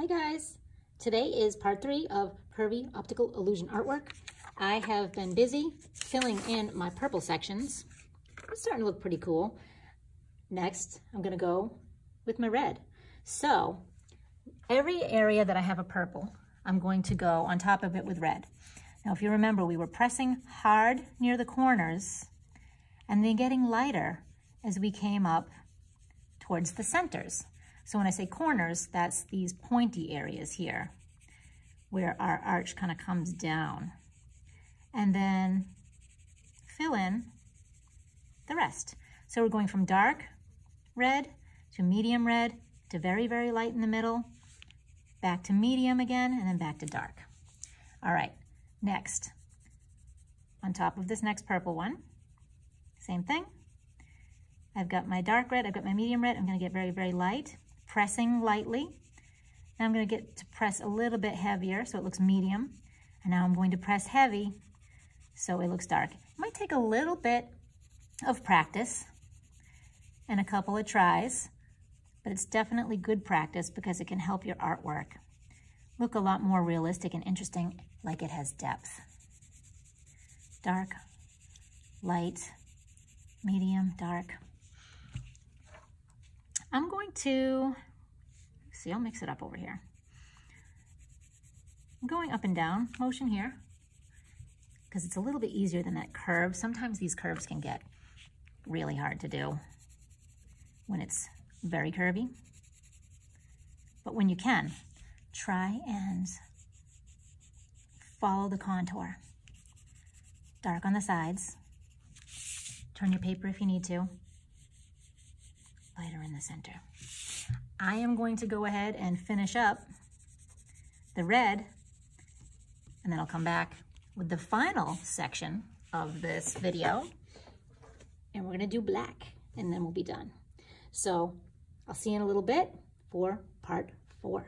Hi guys! Today is part three of Curvy Optical Illusion Artwork. I have been busy filling in my purple sections. It's starting to look pretty cool. Next, I'm gonna go with my red. So, every area that I have a purple, I'm going to go on top of it with red. Now, if you remember, we were pressing hard near the corners and then getting lighter as we came up towards the centers. So when I say corners, that's these pointy areas here where our arch kind of comes down. And then fill in the rest. So we're going from dark red to medium red to very, very light in the middle, back to medium again, and then back to dark. All right, next, on top of this next purple one, same thing. I've got my dark red, I've got my medium red. I'm gonna get very, very light pressing lightly. Now I'm going to get to press a little bit heavier so it looks medium. And now I'm going to press heavy so it looks dark. It might take a little bit of practice and a couple of tries, but it's definitely good practice because it can help your artwork look a lot more realistic and interesting like it has depth. Dark, light, medium, dark. I'm going to, see, I'll mix it up over here. I'm going up and down motion here because it's a little bit easier than that curve. Sometimes these curves can get really hard to do when it's very curvy. But when you can, try and follow the contour. Dark on the sides. Turn your paper if you need to the center. I am going to go ahead and finish up the red, and then I'll come back with the final section of this video, and we're gonna do black, and then we'll be done. So I'll see you in a little bit for part four.